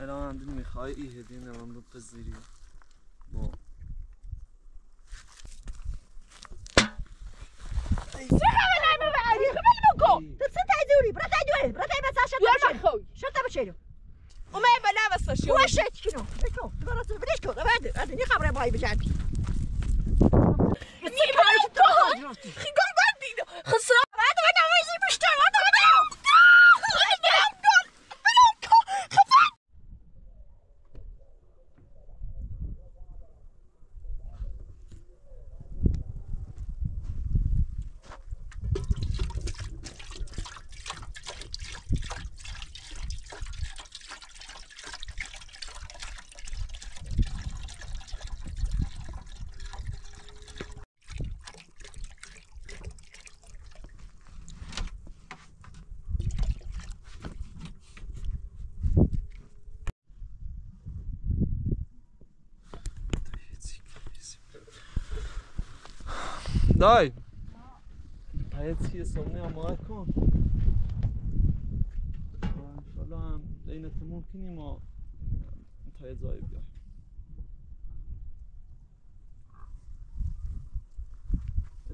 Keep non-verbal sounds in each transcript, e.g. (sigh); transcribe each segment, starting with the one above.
الان عندي می‌خوای؟ ای هدیه نمام رو پذیری با شتا بشیرو وما بلا بس شو وشت شنو بشو تبرت بريشكو بعد هذا ني خبره؟ باي بجانبي خيقول بدي خسران هذا انا ويزي بشتغل داي هذه هي صورناها معاكم وان شاء الله هم لينة ممكن ما انتهي زايد يعني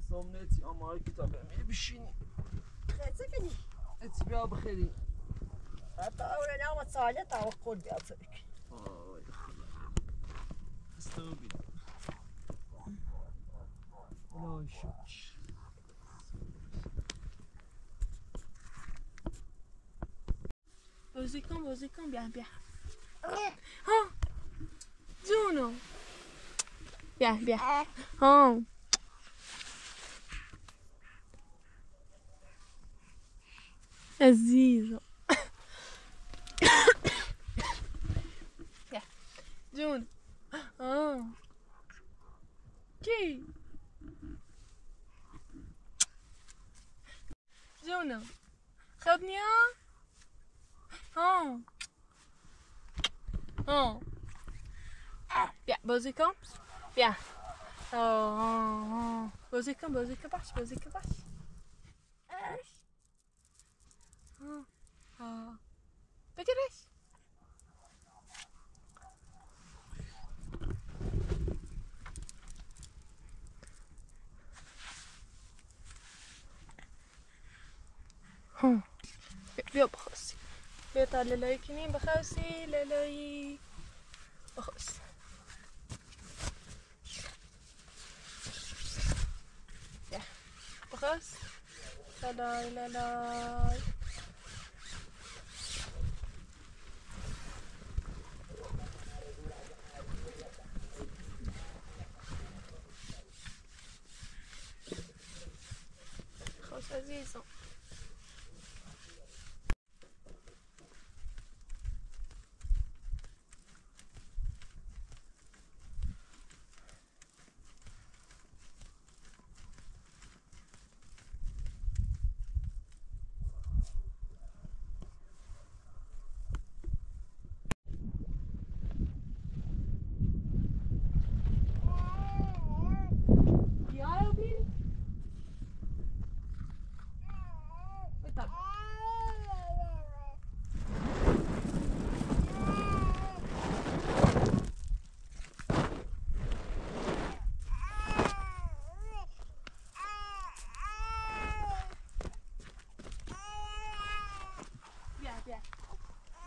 صومناتي اماري كتاب عمي بشيني خاتكني اتبع بخيري عطا ولا لا ما تصالي طاوق قول بأطريك الهی شکر بازی کن بازی کن بیا بیا ها جونو بیا بیا ها عزیزم بیا جون ها کی جونو خدنیا ها ها بیا بازی کن بیا آه بازی کن بازی کن باش بازی بيو بخوسي بيطا للاي كني بخوسي للاي بخوسي بخوس لالاي لالاي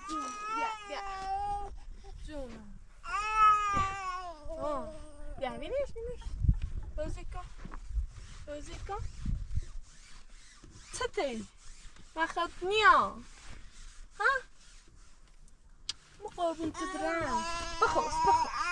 Ja, ja. zo Ja. Oh. Ja, wie is wie nicht. Rosika. Rosika. Co ty? Masz niet al Ha? de cię brać. Pochód, pochód.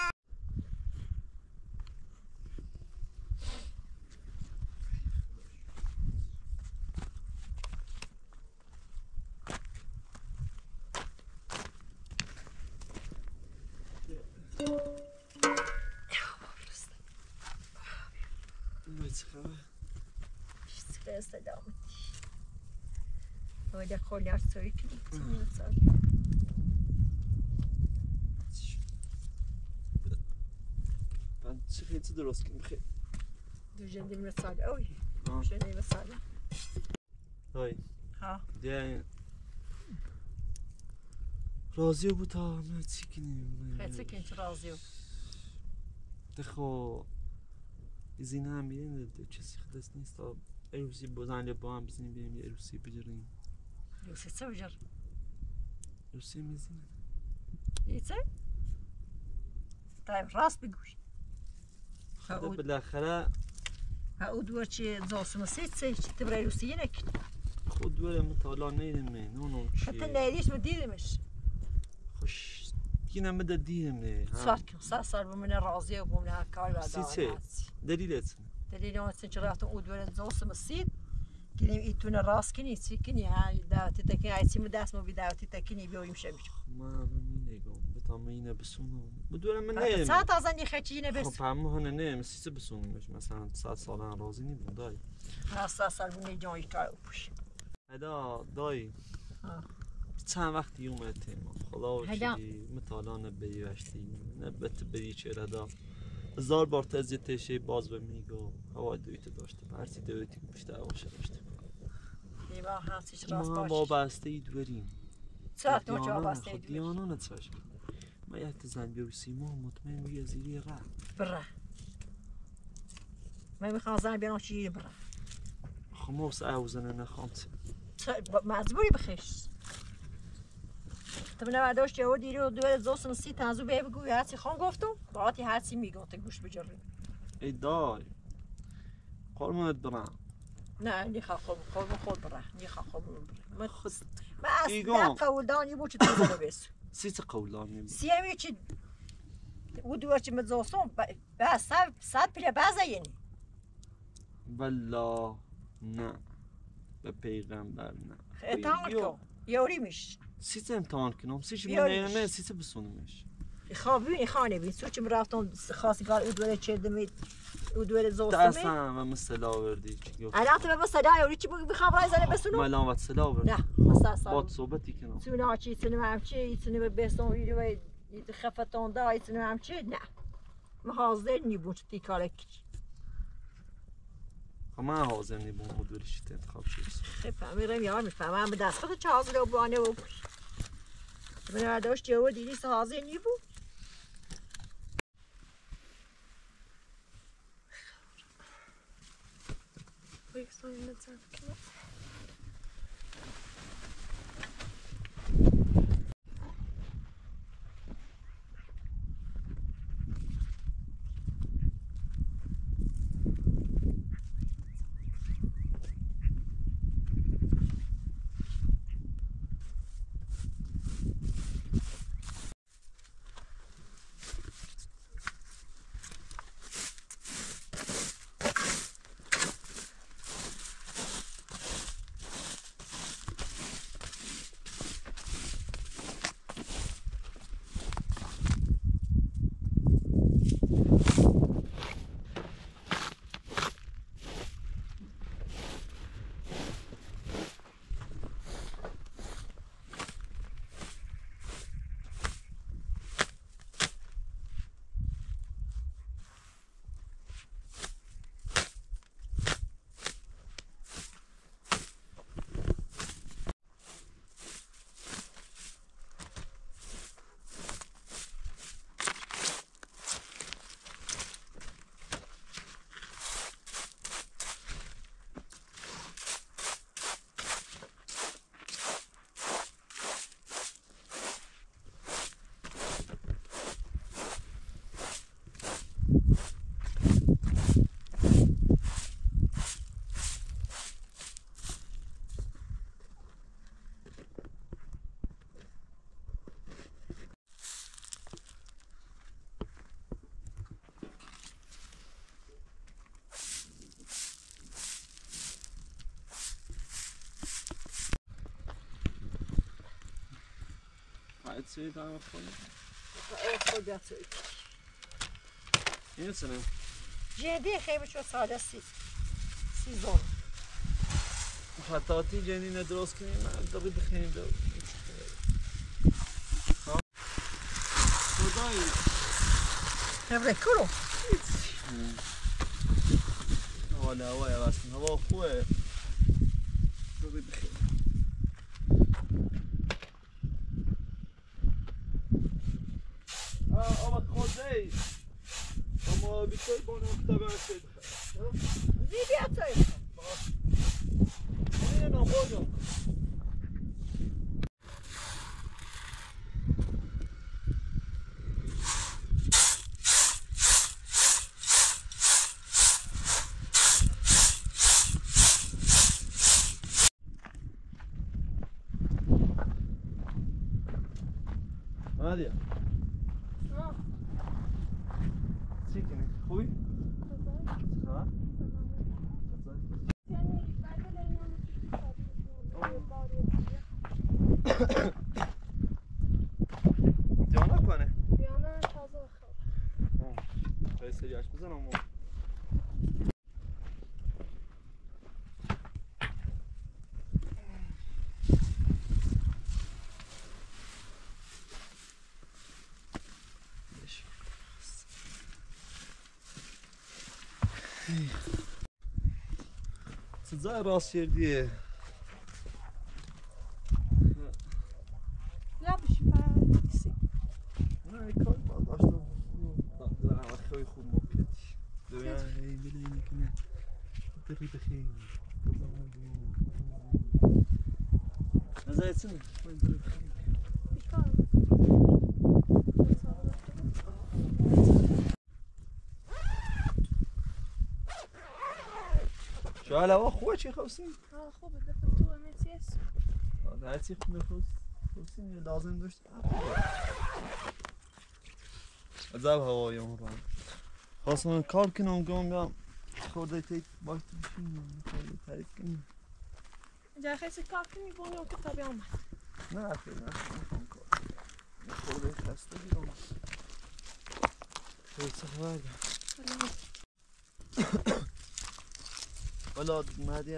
من چه خیلی چه درست کنیم خیلی Do jeito aniversário. Oi, آه. do aniversário. دای ها دیگه راضی بود تا همه چی کنیم خیلی کنچ رازیو دخو izin هم بیرین ده چیزی خدست نیست تا عروسی بزنگ با هم بزنیم بریم یه عروسی بجریم یوسی چه بجر عروسی میزینه ایچه طيب راست بگوش خدا خود بالاخره او دور چی زاسم سیت سی چی تبرای روسی نکن خود دوره مطالعه نیدم نه نونو حتی چی نیدیش ما دیدمش خوش دیگه نمده دیدم نه سال کن سال سال بمن راضی و بمن کار و سی چه؟ دلیل اتن دلیل اون سن چرا سیت کنیم ایتونه راست کنی چی کنی ها دعوتی تکنی ایتی ما دست ما بی دعوتی تکنی بیاییم شمیش ما من نگم بتام اینه بسونم بدورم من نیم ساعت از این خچی خب نبست همه هنه نه مسیسه بسونمش مثلا ساعت سالان راضی نیم دای راست سال بمن جایی کار پوش ادا دای. چند وقتی اومد تیما خدا و. چی مطالعه نبی وشتی نبت بری چرا دا هزار بار تزیه تشه باز به میگو هوا دویت داشته پرسی دویتی پشت هواشه داشته دیوا هستیش راست ما وابسته ای دوریم. ساعت نو جواب است ایدوش دیانان چشم ما یک زن بیو سیما مطمئن بوی زیری را بره. من می‌خوام زن بیارم چی بره. خموس اوزنه نخانت مجبوری بخش. تو نه داشت یهو دیری و دو زوسن سی تنزو به بگو هرچی خان گفتم باعتی هرچی می‌گفت گوش بجرم ای دای. قرمونت برم. نه نیخوا خود خود خود بره نیخوا خود بره. من خود. من ایگان. اصلا قولدانی بود چه تو رو بس سیت قولانی بود. سیمی چی و دو چی مزوسم بس صد صد پیله بعضه یعنی. والله نه. به پیغمبر نه. اتحان یو. کن. یوری میش. سیت امتحان کنم. سیش بیاریش. من نه سیت بسونمش. خوابی خانه بین سوچ اصلا و مثل آوردی الان تو به صدا یوری چی بگی رای زنه بسونم ملان و سلا آوردی نه اصلا باد صحبتی کنم سونا چی سونا هم چی سونا به بستون ویدیو و خفتون دا سونا هم چی؟ نه. ما حاضر نی بود تی کار خب من حاضر نیبون مدوری شیت انتخاب شد فهمیرم یار می‌فهمم. به دست خود چه حاضر و بانه و من نداشت یهو دیدی سه حاضر نی بود Please so I'm going to daha bakalım. خدا تو İyi misin? جدی خیلی شو ساده سی سیزون. خطاطی جنین درست کنیم من دقیقی بخیریم دو خدایی. خبره کرو حالا هوای کن هوا خوبه. دقیقی بخیریم بشوی بانو اختبار شد زیبی اتایی نه نه خودم Nadia, آه، چی کنی؟ خوبی؟ کجایی؟ ها؟ یعنی بعد داریم هم چیزی باری امتحان نکنه بیانه تازه خواب جای سریعش بزنم و صدای راست کردیه یا بشی پردیسی نه این کار با داشتم دارم خیلی خوب موقعیتی دویا هی بله می‌کنه بری بخیر نظرت چنه؟ من بری بخیر بیکارم شو هلا چی خواستی؟ آه خوبه دفت تو امتیاز هر چی خوب می‌خواست خواستی لازم داشت؟ عذاب هوایی اون رو خواستم کار کنم گم بیام خورده تیک باش تو بشین خورده تعریف کنیم جای خیلی کار کنی بونی که کتابی آمد نه خیلی نه. خورده خسته چه خبر والا مهدی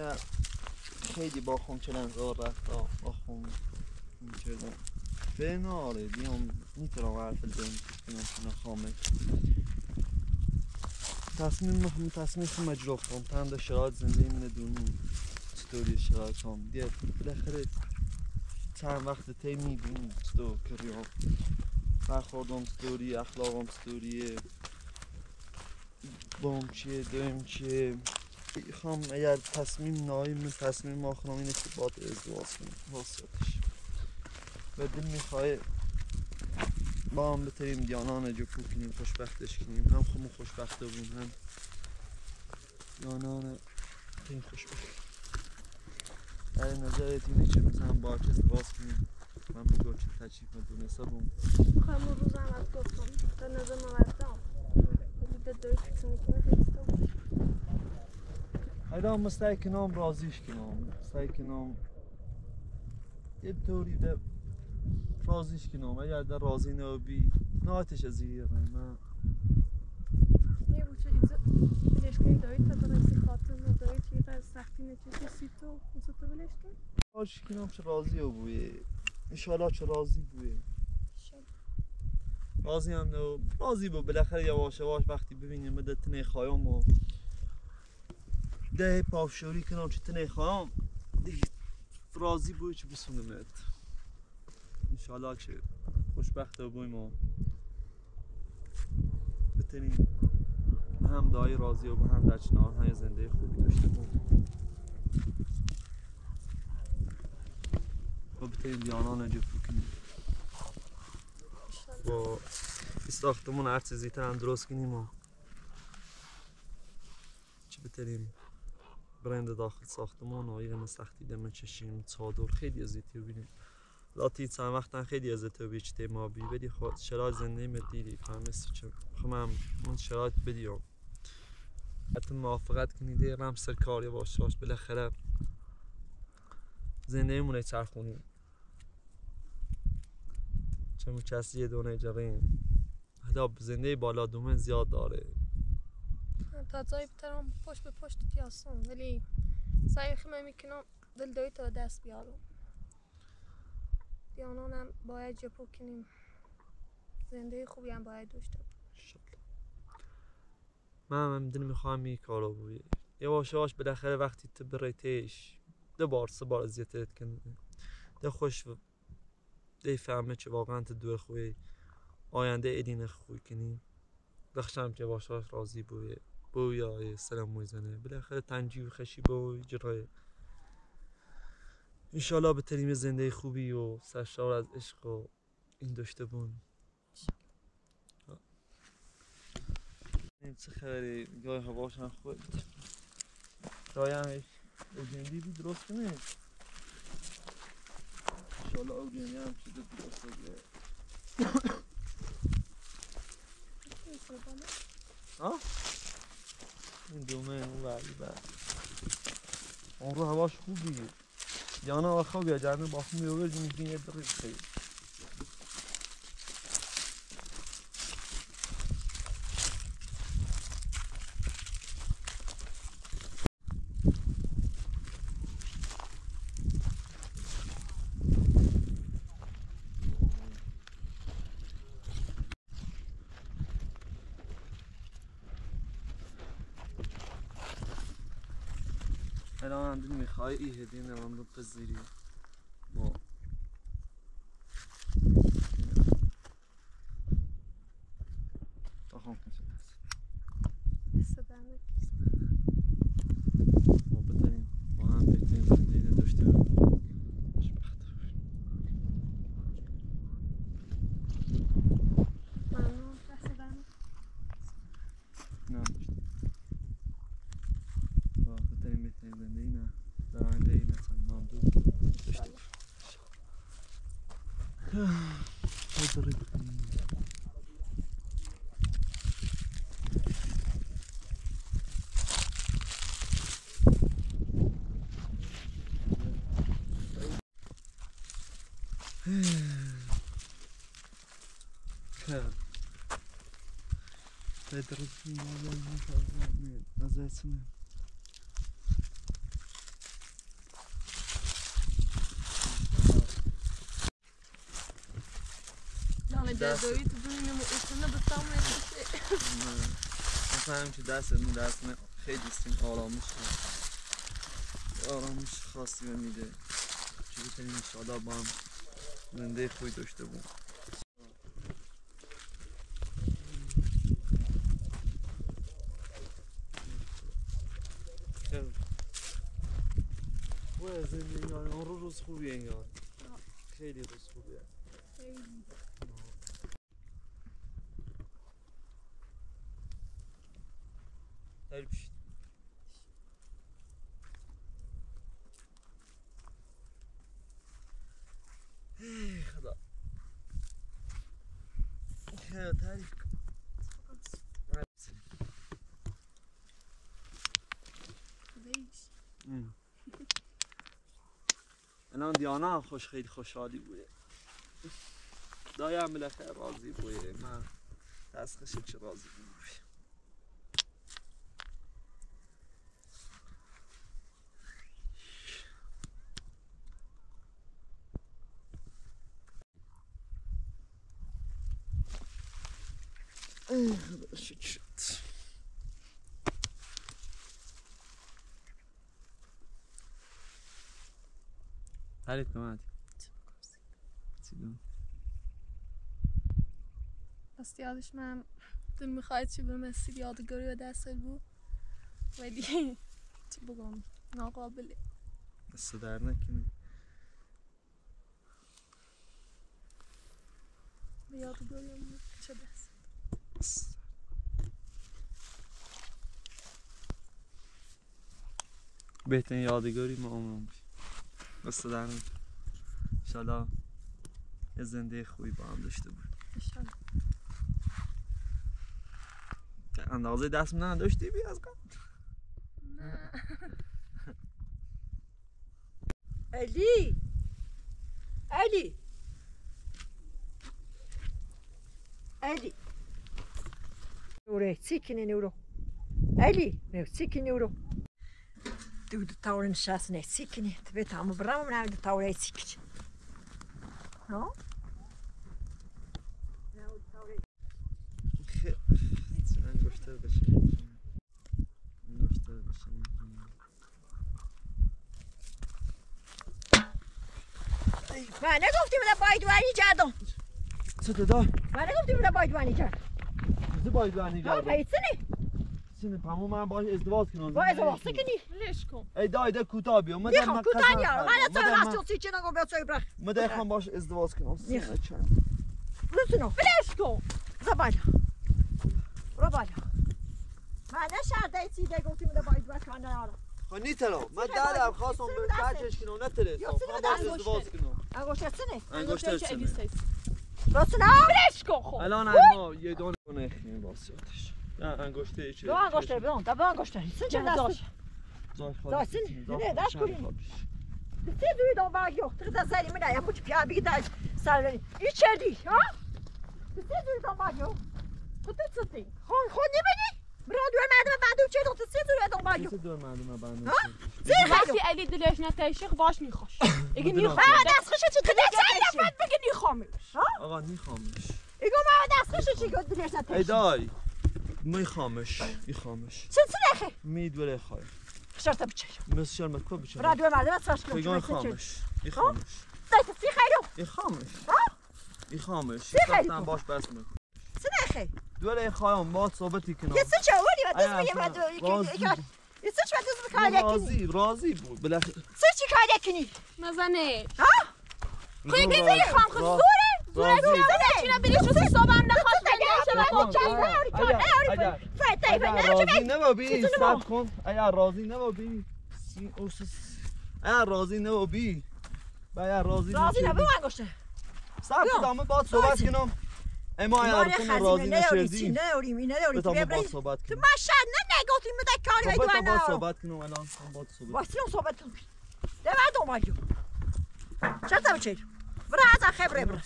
خیلی با خون چلن زار رفت. با خون می‌کردم فعلا آره بیام می‌تونم حرف البین کنم خامه تصمیم مهم تصمیم خود مجرد کنم. تند و شرایط زندگی من دونی چطوری شرایط کنم؟ دیگه بالاخره چند وقت تی می‌بینی چطور کریم برخوردم چطوری اخلاقم چطوریه بام چیه دویم چیه؟ خواهم اگر تصمیم نهایی من تصمیم آخرم اینه که باید ازدواج کنم راستش و دل می‌خواه با هم بتریم دیانان جو کنیم خوشبختش کنیم. هم خودمون خوشبخته بون هم دیانان خیلی خوشبخت. در نظرت اینه که مثلا با چه ازدواج کنیم؟ من بگو چه تجریب مدونسته بون می‌خوایم اون روز هم از گفتم. در نظر من وردم ولی در دوی کتنی هیدا مستحکنام رازیش کنم مستحکنام یه طوری ده رازیش کنم اگر در راضی نبی نهایتش از زیر من نیه بود چه ایزه بلیش کنی دوی تا در سی خاطر و دوی چی از سختی نچه سی تو اوزه تو بلیش کنی باش کنم چه راضی او بویه انشالله چه راضی بویه راضی هم نو راضی بود بالاخره یواش یواش وقتی ببینیم مدت خوایم و ده پافشوری کنم چه تنه خواهم دیگه راضی بود چه بسونمت انشالله که خوشبخت بویم و بتونیم به هم دایی راضی و به هم در کنار های زنده خوبی داشته باشیم. و بتونیم دیانان جو کنیم. با ساختمون هر چیزی هم درست کنیم و چی بتریم برند داخل ساختمون و یه سختی دم چشیم. چادر خیلی ازیتی ببینیم لاتی چند وقتا خیلی ازیتی و بیچته ما بی بدی. خود شرایط زندگی می دیدی فهمیستی چه خمم من شرایط بدیم حتی موافقت کنی دیگه رم سر کاری باشه باش بالاخره زندگی مونه چرخونیم چون کسی یه دونه جرین حالا زنده بالا دومه زیاد داره. تا جایی بترم پشت به پشت تیاسم ولی سعی خیلی می‌کنم دل دوی تا دست بیارم. دیانانم باید جپو کنیم. زنده خوبی هم باید داشته. من هم دل می‌خوام این کارو بوی. یواش یواش بالاخره وقتی تو بریتش دو بار سه بار اذیتت کنه ده خوش ده فهمه چه واقعا تو دو خوی. آینده ادین خوی کنی. دخشم که باشاش راضی بوی. بویا سلام می‌زنه بالاخره تنجی و خشی بوی جرای. انشالله به تریم زنده خوبی و سرشار از عشق و این داشته بون. این چه خبری؟ گاه هواش هم خود شایمش اوگندی بی درست کنه انشالله اوگندی هم چیز درست بگه. (coughs) ها؟ این دومه اون وری بر اون رو هواش خوبی یانا و خواب یا جرنه با خون میوگر جمعی که یه دقیق خیلی می‌خوای ای هدیه نمام رو پذیری با تخم کسی هست صدمه ما بترین با هم بهترین زندگی داشته باشیم خوشبخت باشیم. ممنون دست دمه نه داشته با بهترین بهترین زندگی نه در آینده ای نه تنها هم دو داشته باشیم خدا کنیم خیر بدرسیم نظرتونه Yani Ders- dedایی تو دنیا مؤسسه به تمام می‌فهمم که دست این دست خیلی سیم آرامش آرامش خاصی میده که بتونیم انشاءالله با هم زنده خوبی داشته بود خوبه زندگی اون رو روز خوبیه انگار خیلی روز خوبیه داری پیشت ای خدا خیلی تعریف کن ام. الان دیانا هم خوش خیلی خوشحالی بوده. دایم بالاخره راضی بوده. من دست خشک چه راضی بوده. ای خدا شکر چی دون؟ پس یادش من دل می‌خواید چی به مثل یادگاری و دست بود ولی چی بگم؟ ناقابله دست در نکنی. به یادگاری چه دست. بهترین یادگاری ما عمرم در نکن انشالله یه زنده خوبی با هم داشته بود اندازه دست من نداشتی بی از قبل. نه. علی! علی! علی! نوره سیکنه نورو علی سیکنه نورو دو دو تاور نشست نه سیکنه تبه تامو برام نه دو تاور سیکنه ها خیلی انگشتر بشه انگشتر بشه من نگفتی بوده باید وانی کردم چه داد؟ من نگفتی بوده باید وانی کرد ازدواج باید بانی ها جدی پیسنی سینه پامو من باش ازدواج کنم. با ازدواج سکنی ولش کن. ای دای ده کوتاه بیا مده می‌خوام کوتاه یا من تو راست سی چه نگو بیاد سوی برخ. مده خواهم باش ازدواج کنم. سینه. چند روزنو ولش کن. زبالا رو بالا. من نشرده چیزی گفتی من باید بکنه آره خب نیتلو من دادم خواستم به. کچش کنم یا خواهم سینه باش. ازدواج کنم. انگوشت سنه انگشتر سینه الیسیس روزنو ولش کن خب. الان ما یه دونه کنه خیلی باسیاتش نه انگشته چه دو انگشتر بدون دو انگشتر سن چه. دست؟ سینه. نه، دست کنیم. سه دوی دو باگ yok تقدر سری من ya puç ya bir daha sarı içerdi ha سه دوی دو باگ yok خودت ستی خون خون نمیدی برو دو مردم بعد چه دو سه دوی دو باگ yok کسی دور مردم ها؟ سه وقتی علی دلش نتایشق باش میخوش. (coughs) اگه ما دست خوش چه چه بعد بگه میخوامش. آقا میخوامش. ایگو ما دست خوش چی گفت؟ دلش ای دای. میخوامش میخوامش. سه سه نخه میدوره خواهی شرط بچه مثل شرمت کو بچه دو مردم سرش کن پیگان خامش. میخوامش دایت سی خیرو میخوامش ها؟ میخوامش خیلی رفتم خوب. باش بس می‌کنم. سه نخه دوره خواهم با صحبتی کنم. یه سه چه اولی و آیا میگه راضی. یه سه چه بکار کنی راضی راضی بود. بالاخره سه چی کار کنی نزنه خیلی بیزه خام خود زوره زوره راضی. زوره. چینه بریش رو سی صبح اگر راضی نبابی سب کن. اگر راضی نبابی اگر راضی نبابی و اگر راضی راضی نبود انگشته سب کدامه باید صحبت. کنم. اما اگر کنم راضی نشدی به تامه باید صحبت تو کنم. من شاید نه نگفتی مده کاری باید باید دو صحبت کنم الان صحبت واسه اون صحبت کن. چرا برا برازا خبري برا.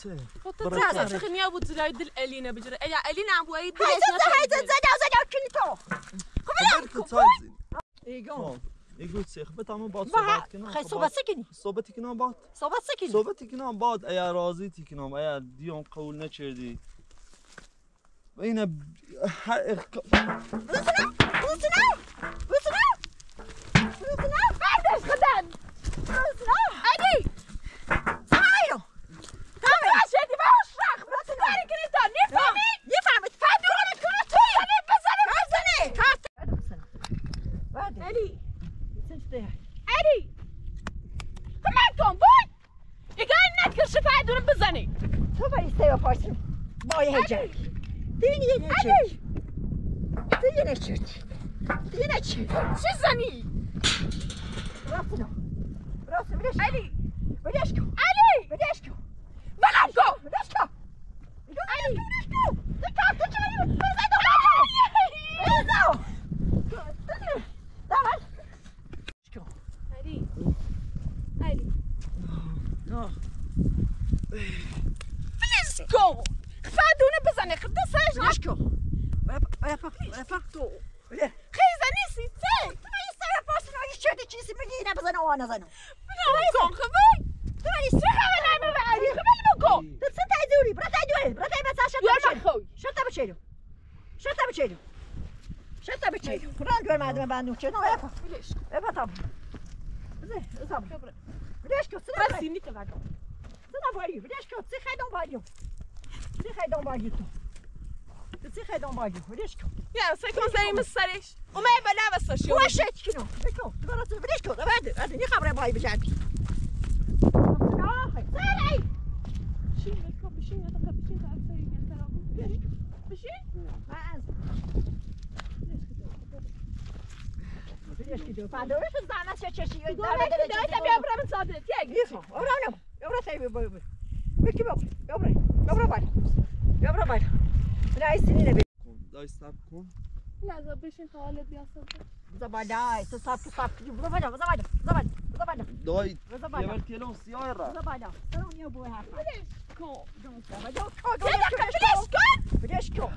برازا شيخ نيا أبو تزلا يد الالينا بجرا يا الينا عم وايد هاي تزلا هاي تزلا زلا كنتو خبري ايغون يقول سيخ بتاع ما بعد صوبات كنا خي صوبات سكني. صوبات كنا بعد. صوبات سكني. صوبات كنا بعد. أيا راضي تكنا أيا ديون قول نشردي. هنا حق وصلنا وصلنا وصلنا وصلنا بعدش خدان. وصلنا ادي کنی تا نفهمی نفهمید فهمی کنه تو بزنه بزنه بزنه بعد علی سنجده علی کمک کن وای اگه این نکر شفای دورم بزنی تو بریسته و پارسیم بای هجر دینی یه نچرد دینی نچرد دینی نچرد چه زنی راسنا راسنا بدش علی بدش کن علی بدش کن ولم کن بدش کن علی بدش کن دکار تو چه بزن دو بزن دول علی علی پلیز گو فدونه بزنه خب دستش بدش کن ویپا ویپا تو ویپا خیزه نیستی ته تو بریسته و پارسیم و یه چرد چیزی بگی نبزن و نزنم بلم کن خبای تو بریسته خبر نمی به علی خبر بکن تو سه تای دوری برا تای دوری. برا تای بسا شد یار مخوی. Shut up, Cheiro. Shut up, Cheiro. Shut up, Cheiro. Pronto, armado, Jeśli do Padł już za nas się cieszy. Dobra, dajcie mi obrę sobie. Jak? Eu Dobra, no. Dobra, sejmy, bo... Wyszki, dobra. Dobra, dobra, bać. Dobra, bać. Daj, syny, Eu wiem. Daj, stawku. Ja zabyszę toalet, ja sobie. Zabadaj, to stawki, stawki. Zabadaj, zabadaj, Eu Zabadaj. Doj. Zabadaj. Ja będę luz, jara. Zabadaj. Teraz nie było jaka. Bryszko. Bryszko.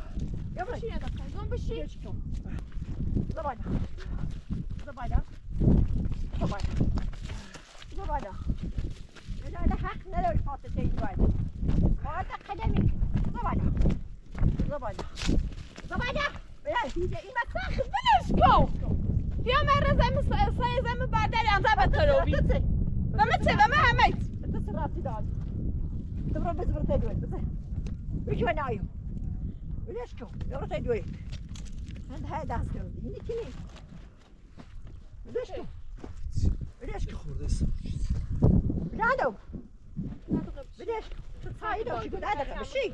Eu Bryszko. Bryszko. Dobra. Bryszko. Zabadaj. Trabalhar. Trabalhar. Trabalhar. Trabalhar hak neler ifade ediyor var. Orada kalemi. Trabalhar. Trabalhar. Trabalhar. Bilal hiç ima sakın bilirsko. Hier merre zemi sayı zemi badel yanza batalobi. Bama çe bama hamet. Tasrafı da. Tebro bez vrte diyor. Üç ben ayım. Bilirsko. Yorta diyor. Ben de hayda askırdım. Şimdi kimi? بلاش كي خور ديس بلادو بلاش فايدو شي قول هذا بشي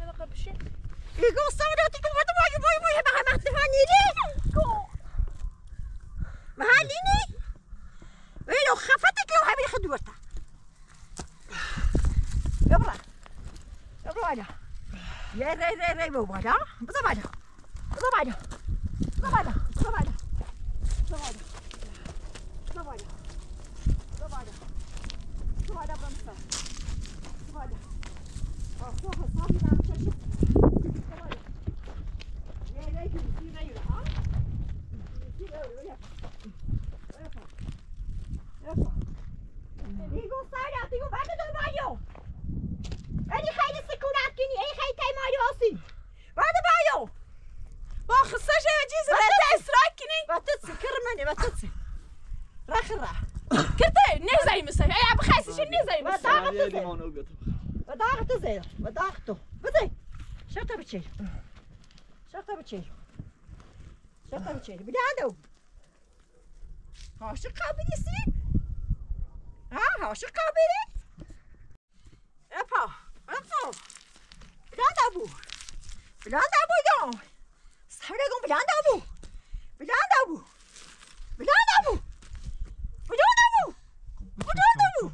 هذا بشي يقول صورة تقول هذا واي بوي بوي ما ما تفاني لي ما هاليني ويلو خفتك لو حبي خد ورتا يبرا يبرا أنا يا ري ري ري بو بالا بو بالا بو بالا بو بالا بو بالا Trabalha. Trabalha. Trabalha. Trabalha para mostrar. Trabalha. Ó, sorra, só virar no chão. Trabalha. E aí, daí, e daí, ó. Olha só. Olha só. Olha só. Ele gostaria, tem vai vaca do banho. Ele quer se curar aqui, ele quer ter maior assim. Vai do banho. Bom, seja diz, ele é estranho. باتتسي كرمني باتتسي راخ راخ كرتي نزاي مسافي يا بخاسي شو نزاي مسافي بداغت زير بداغتو بدي شرطة بتشيل. شرطة بتشيل. شرطة بتشيل. بدي عدو هاشي قابلي سين ها؟ هاشي قابلي أبا أبا. بلاد ابو بلاد ابو يوم صحرا قوم بلاد ابو Bilanda bu. Bilanda bu. Bilanda bu. Bilanda bu.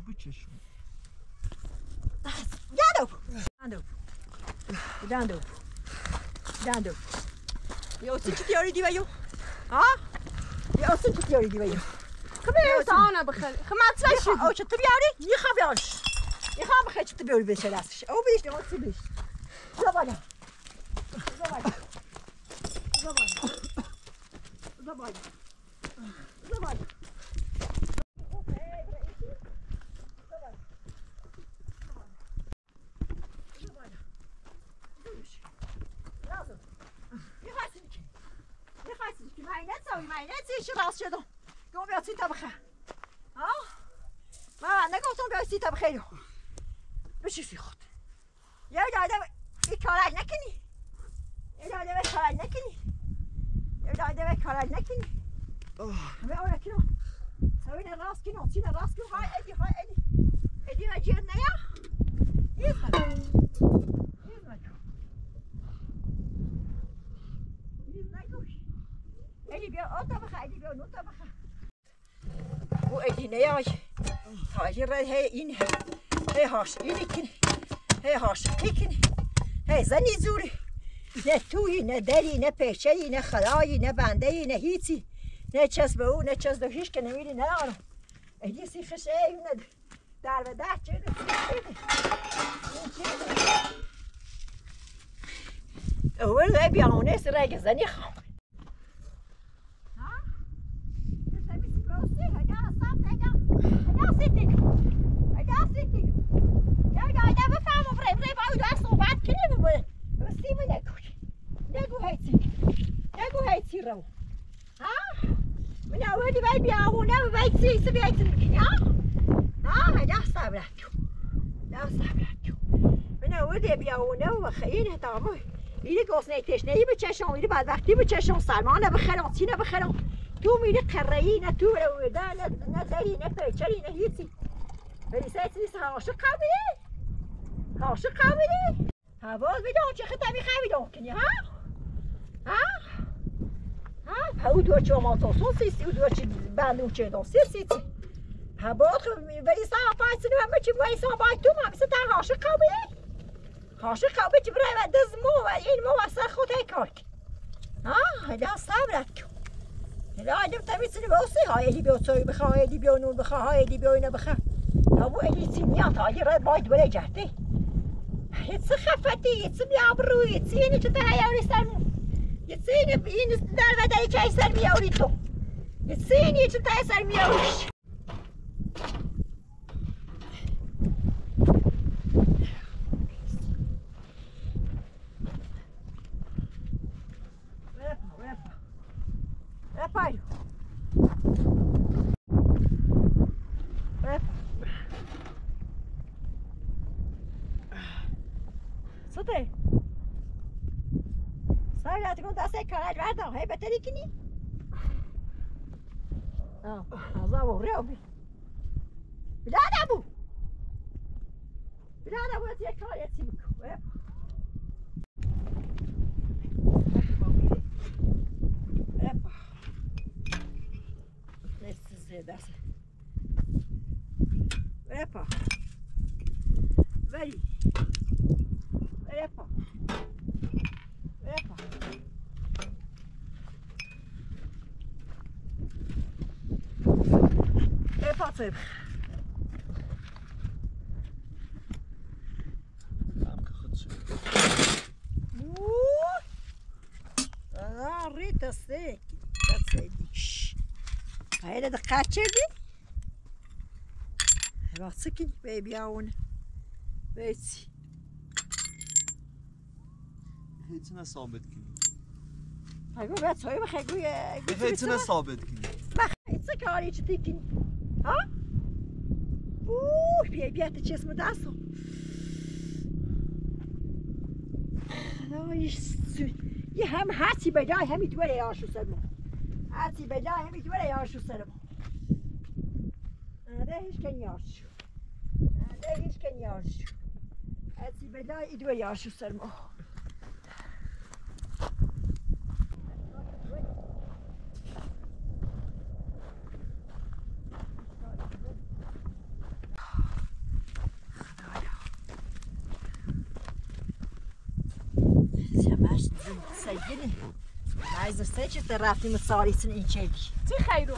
Bilanda bu. Bilanda bu. Bilanda bu. Bilanda bu. Bir olsun çıkıyor diyor. Ha? Bir olsun çıkıyor diyor. Kıbrıs ana bakın. Kımatlaş. O çıktı bir yeri. Yıka bir olsun. Yıka bakın çıktı böyle bir şeyler. O bir işte o bir. Zabana. Zabana. Zobacz. Zobacz. چی راست شدم گفتم بیا سی تبخه ها ما نگفتم بیا سی تبخه رو بشی سی خود یه داده ای کارک نکنی یه داده ای کارک نکنی Haydi ve karanlıkın. Ve oraya kino. Sövüne rast kino. Sine rast kino. Hay edi hay edi. Edi ve cerne ya. Yüzme. Yüzme. Yüzme kuş. Edi bir o tabaka. Edi bir onu tabaka. Bu edi ne ya? Tacir hey in. Hey haş. İnikin. Hey haş. İkin. Hey zanizuri. نه توی نه دری نه پیچهی نه خدایی نه بنده نه هیچی. نه چس به او نه چس به هیچ که نمیری نه آنو ایدی سی خشه نه در و در چه اول بیانه سرای زنی خام. بيتسي سبي بيتسي يا اه لا صعب لاتيو لا صعب لاتيو من ورده بیاونه و خیلی تمامه میره گسنه تشنه ای بچشم میره بعد وقتی بچشم سلمانه بخرم چینه بخرم تو میره قرایی نه تو رو ده نه دری نه پیچری نه هیچی بری سایت نیست هاشو قابلی هاشو قابلی هواز بیدون چه ختمی خواهی کنی ها ها ها او دوچی آمانتاسون سیستی او دوچی بله او دو سیستی ها بود ولی سا پایسی نمه چی ولی سا بای تو ما بسه تا هاشه قوبه هاشه قوبه چی برای و دز مو و این مو و سر خود های کار که ها هلا صبرت کن هلا علم تمیز نبوسی های ایلی بیو سوی بخوا های ایلی بیو نون بخوا های ایلی بیو اینو بخوا نبو ایلی میاد های رد باید بله جهده هیچ خفتی هیچ بیابروی هیچ اینی چطور های اولی Je sinne, ihnen sinne, että ei saa mieluita. Je sinne, että ei. karar ver de não a Ha, morreu vi cuidado Abu cuidado Birader bu diye kar etsin. Epa. Neyse size edersin. Ah, Rita zei die. Shh. Ga je dat gatje doen? Wat ze kind baby houden. Weet je. هیتونه ثابت کنی wat zo? Ga je به هیتونه ثابت کنی چه کاری چه دیگه ها اوه بیا بیا تا چشم دستم یه هم هرچی به جای همی دوره یاشو سرمو هرچی به جای همی دوره یاشو سرمو آره هیچ کن یاشو آره هیچ کن یاشو هرچی به جای ای دوره عايزة استيجي ترافي مصاري سن این چیدی چی خیرو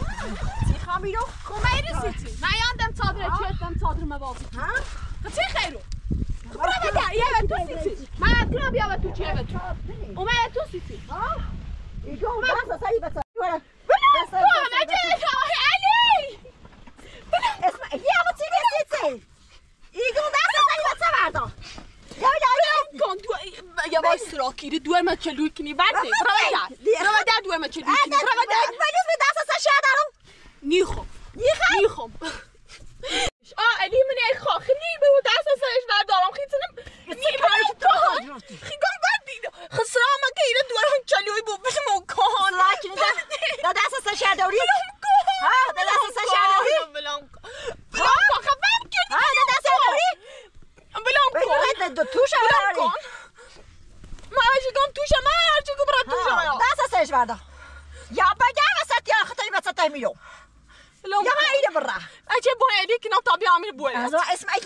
چی خامی رو؟ کمیری سیتی؟ من یادم چادر چیتم چادر موازی ها؟ چی خیرو برو بگه یه تو سیتی. من تو بیا تو چیه تو اومد تو سیتی. ها؟ ایگو بس كيري دوا ما تشلوي كني بعد رودع رودع دوا ما تشلوي كني رودع ما يفرد عصا شادرو نيخم نيخم نيخم هذا؟ يا با يا ساتي يا أختي ما تتهمي له يا ما عيني برا. أجي اجيبوا عليك نطبيعه من بوالات اسمعي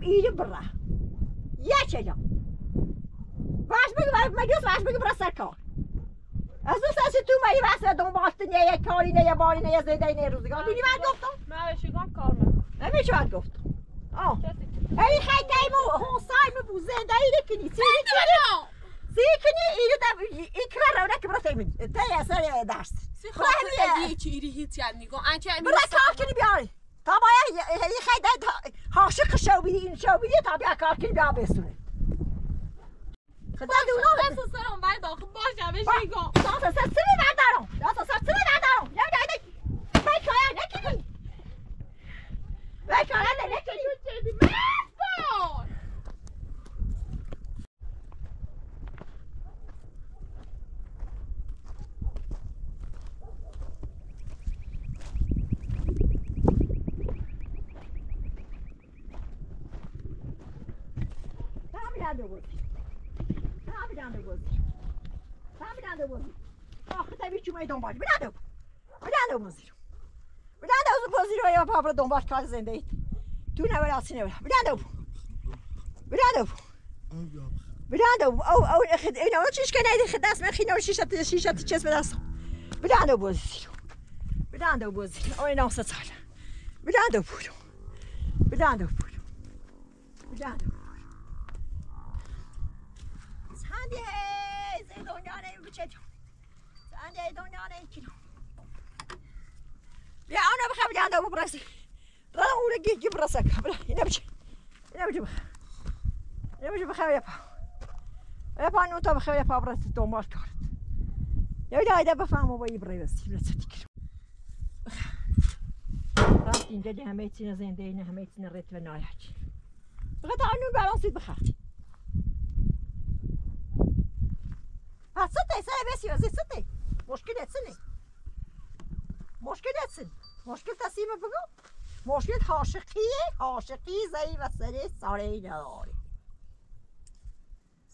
ایده برا. یه چجا. واش بگو باید مگه واش بگو برا سر کار. از اون ساسی تو مایی واسه دنبال نه یه کاری نه یه باری نه یه زیده نه روزگار. دیدی من گفتم؟ من شگم کار من نمیشه من گفتم. آه. ای خیلی مو هون سای مو زنده ایده کنی. سیدی کنی. سیدی کنی ایده دم ایکرار رو نکه برا تیمین. تا یه سر درس. یه چیری هیچ یاد نگو انچه برا کار کنی بیاری. حاشق شو بیدی این شو بیدی تا بیا بسونه. خدا دونا دست سرم بر داخل. باشه بهش میگم. دست سر سری ندارم دست سر سری ندارم یا یا یا بای کار نکنی کار نکنی بدنده بازی سهم بدنده بازی سهم بدنده بازی آخه تبی چومه دنبال بدنده بدنده بازی رو بدنده بازی رو یا پاپر دنبال کار زنده اید تو نه ولی آسی نه بدنده بدنده بدنده او او خد اینا چیش کنه ایدی خد دست من خیلی شیشت شیشت چیز به دست بدنده بازی رو بدنده بازی او اینا سه سال بودو بدنده بودو بدنده Sen de sen de Hadi دنیا بچه‌ها سعند دنیا نمیکنم يا أنا بخاف جاده ابو براسي طلع جيب راسك نمشي نمشي نمشي بخاف يابا يابا انو تو بخاف يابا براسي تو ما كارت يا دا دا بفهم ابو يبري بس لا تصدق راسي نجد هميتنا زين دينا هميتنا ريت بنايحك بغيت انو بالانسي بخاف Ha sıtı sen besiyor sıtı. Muşkil etsin. Muşkil etsin. Muşkil tasima bugün. Muşkil haşikiye. Haşiki zey ve seri sarayı dağarı.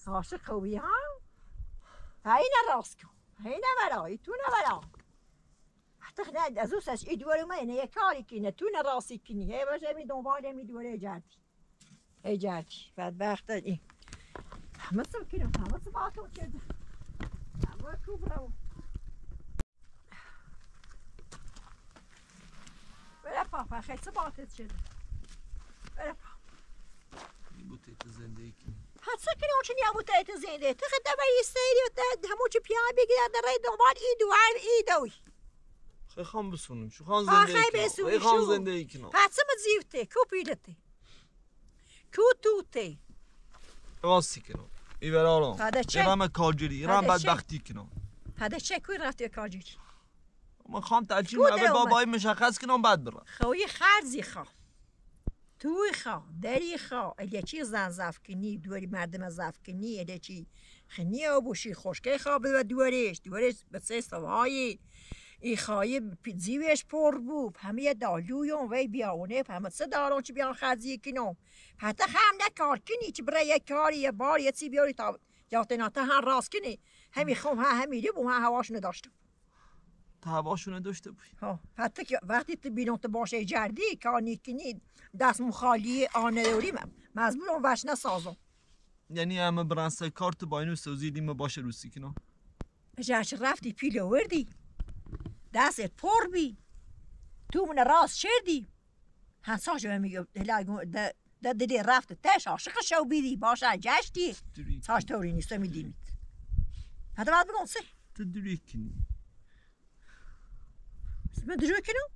Haşik خوبی ها هینا راست کن هینا برای تو نه برا حتی نه از او سش ای دوره من یه کاری کنه تو راستی کنی هی باشه می دنبال می دوره جردی ای جردی بدبخت این همه سو کنم همه برو بره پاپا خیلی سو باتت شده بره پاپا بوته تو زندگی حتی کنی اون چنی ابو تایت زنده تو خدا و ایستایی و تا همون چی پیان بگیرد در رای دنبال ای دوار ای دوی خیلی خام بسونم شو خان آه، زندگی خیلی کنم بسونی، خیلی خان شو. زندگی کنم حتی ما زیوته کو پیلته کو توته کنم ایورالم هذا چه؟ ایران چه؟ بدبختی کنم هذا چه کوی رفتی کاجوری من خواهم ترجیح کو اول در بابای اومد؟ مشخص کنم بعد برم خوی خرزی خوا توی خوا دری خوا اگه چی زن زف کنی دوری مردم زف کنی اگه چی خنی آبوشی خشکه خواب و دورش دورش به سه سوایی ای خواهی زیوش پر بود. همه دالویون وی بیاونه همه سه دارون چی بیان خرزی کنم حتی هم نکار کنی چی برای یک کاری یه بار یه چی بیاری تا یاتناته هم راست کنی. همی خوم هم همیده بو هم هواشونو داشتم تا هواشونه داشته باشی. ها. حتی که وقتی تو بینات باشه جردی کانی کنی دست مخالی آنه دوری مزبور اون وش نسازم یعنی همه برنسه کارت با اینو سوزیدیم باشه روسی کنم جاش رفتی پیل وردی. دستت پر بی. تو من راست شدی هنساش به میگه ده ده رفت تش عاشق شو بیدی باشه جشتی ساش توری نیست میدیمید. حتی بعد بگم سه. تو دوری کنی. من درو کنم؟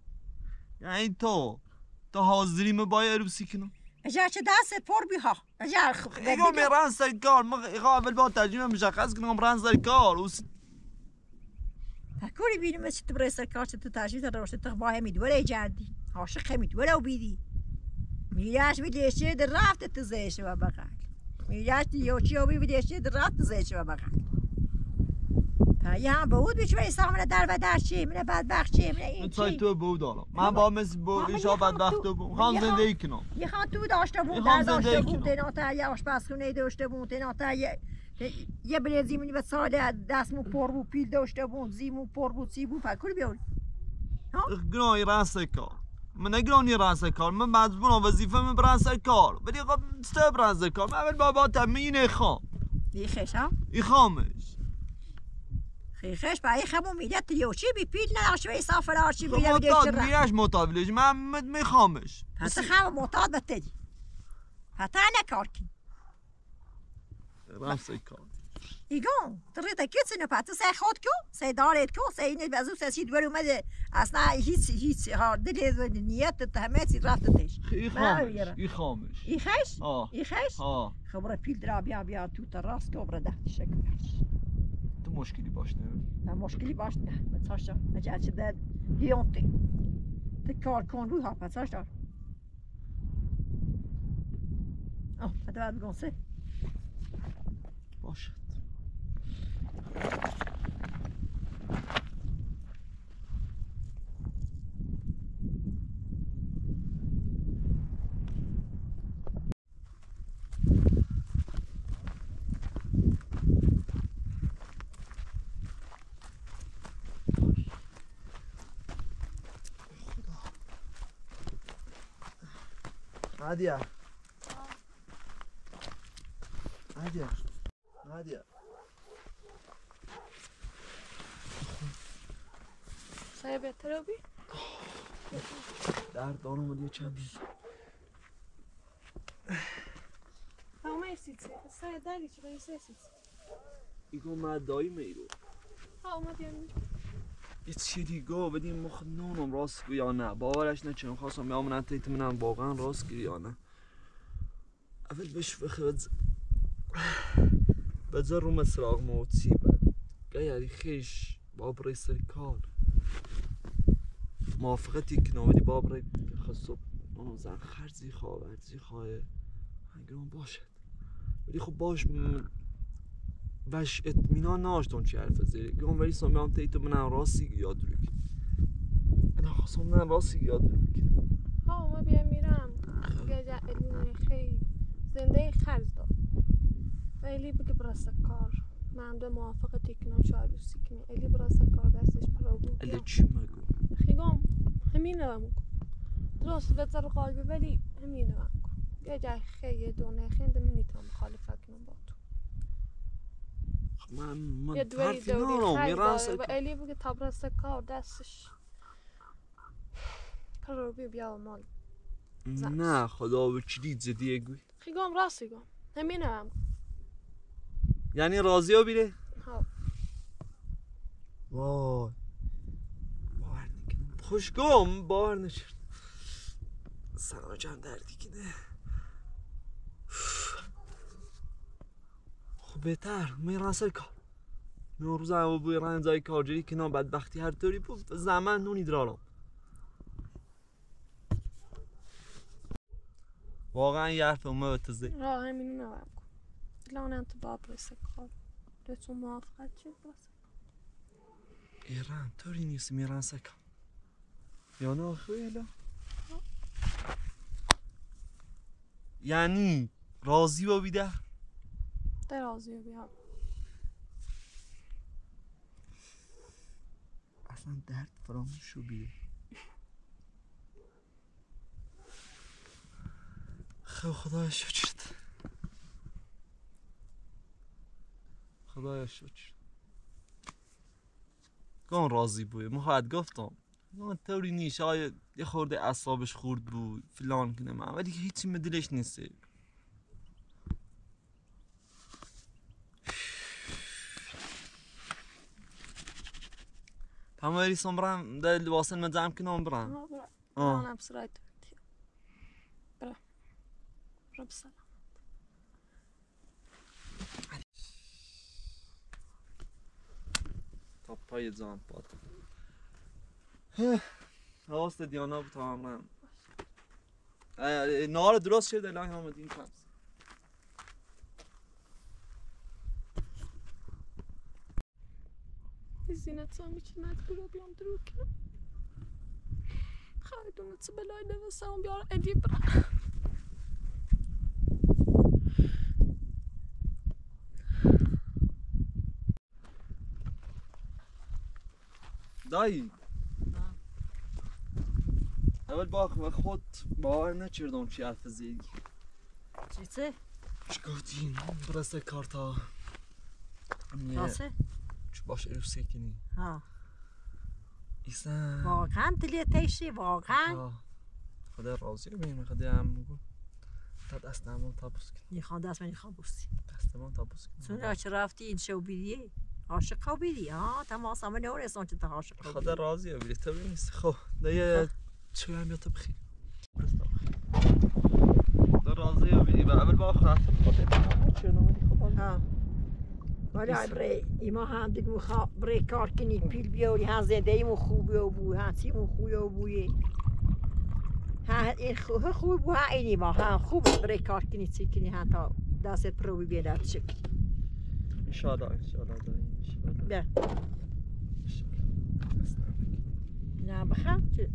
یعنی تو. تو حاضریم با روسی کنم. اجاش دستت پر بی ها. اجاش ایگو میرن سر کار. من ایگو اول با ترجیح مشخص کنم رن سر کار. و کوری بینیم مثل تو برای سرکار تو داده باشه تو با همی دوره جردی عاشق همی دوره و بیدی میراش بیدیشه در رفت تو زیشه و بغل میراش دیوچی و بیدیشه در رفت تو زیشه و بغل یه هم بود بیچ بری سامنه در و در چی منه بدبخت چی این من چای چی تو بو دارم من با مثل بو آه، من ایشا بدبخت تو- بو خان زندگی کنم یه خان تو داشته بود در داشته بود. تناتر یه آشپزخونه داشته بود تناتر یه یه بریزی منی به ساده دستمو پر بود پیل داشته بود زیمو پر بود سی بود فکر بیاری. گناهی رن سر کار. من نگرانی رن سر کار. من مجبورم وظیفه من برن سر کار. ولی خب سته برن سر کار. من اول بابا تمین خام. خیخش ها؟ ای خامش. خیخش برای خمون میده تریوچی بی پیل نداشت؟ به سافر آرچی خب بیده بیده معتاد چرا؟ میش معتادلش من میخوامش پس خم معتاد بتدی حتی نکار کن رن سر کار. ایگون تریتا کسی پس سه خود کو؟ سه دارت کو؟ سه اینه بزو سه سید ور اومده. اصلا هیچ هیچ ها دل نیت تا همه چی رفتتش. ای من خامش. ای خامش. ای خش؟ ای خش؟ آه. خبره پیل تو تراس کو بره ده. شکل تو مشکلی باش نه؟ نه مشکلی باش نه. بتاشا اجا چه ده دیونتی کن رو ها پساشا آه حتی بعد بگم Boş attım. Hadi ya. نادیا سایه بهتره بی؟ درد دارم ولی چند Ha, uma esice. Saj, dalje će da je esice. ایگو من دایی میرو. Ha, uma diyorum. یه چی دیگه؟ بدیم مخ نونم راست گو یا نه. باورش نه چون خواستم یا من انتیت منم. واقعا راست گیری یا نه. اول بش بخواد. بذار رو مسراغ موتی بد گیری خیش بابری سر کار. موافقتی کنه ولی بابری خصوب اونو زن خرزی خواه ورزی خواه. هنگرون باشد. ولی خب باش م- وش اطمینان ناشتون چی حرف زیری. گم ولی سامیان تیتو منم راستی یاد رو انا خواستم من راستی یاد رو Ha, uma bia میرم. خیلی. زنده خرج ولی بگه برس کار. من به موافقتی کنم چهارروزی کنی. الی برس کار دستش پرو بود. الا چی مگو خیگام همین مگو. درست بذار قلبی ولی همین رو مگو. گجا خیلی دونه خیلی نمی‌تونم مخالفت کنم با تو. من من یه حرفی نارم داره و الی بگه تا برس کار دستش پرو بی بیا مال. نه خدا به چلید زدی گوی خیگام راستی گم. یعنی راضی ها بیره؟ ها. وای. باور نکنم خوشگم باور نشد. سلام جان دردی کنه خب بهتر میرن سر کار. نوروز هم بوی رنزای کارجری کنم بدبختی هر طوری بود زمان نونی درالم واقعا یه حرف اومه به تزه راه مگو. الان انت باب رسه کار. تو موافقت چی ایران طوری نیست میرن سکم یا نه خیلی یعنی راضی با بیده در آزیو بیا. اصلا درد فراموش شو بیه خب خدایا شکرت خدایا شکر گان راضی بوی. مخواهد گفتم من طوری نیست. شاید یه خورده اعصابش خورد بود. فلان کنه من. ولی هیچی به دلش نیست پاموری سمرم ده لباسن ما جمع کنم برم. ها برا. آه. بسرعت بیا. برا. برا بسرعت. جان پات. حواست دیانا بود تا همرم نهار درست شد الان آمدین کمس زینت هم میشه مجبور بیام درو کنم؟ خواهی دونت سه بلای دوستم بیار ادی برا دایی. اول باخ و خود باور نکردم چی حرف زیدی چیزه؟ چی گفتین برسه کارتا. تاسه؟ چی باشه رو سکنی. ها. ایسان واقعا دلی تیشی واقعا. خدا راضی بیم خدا هم بگو. تا دستمون تابوس کن. نیخوان دست من نیخوان بوسی. دستمون تابوس چون کن. را چه رفتی این شو بیدیه عاشق بیدی ها تماس همه نورستان چه تا عاشق خدا راضی بیری. تو نیست خب دیگه چوی هم تو بخیر تو راضی بیری. و اول با خواهد ها ولی. برای ایما هم دیگه مخوا برای کار کنی. پیل بیاری. هم زنده ایمو خوبی و بوی هم سیمو خوبی و بوی ها این خوب خوب بو. ها این ایما هم خوب. برای کار کنی. چی کنی؟ هم تا دست پروی بیاد. شکل انشالله انشالله Ja, nou, we gaan het.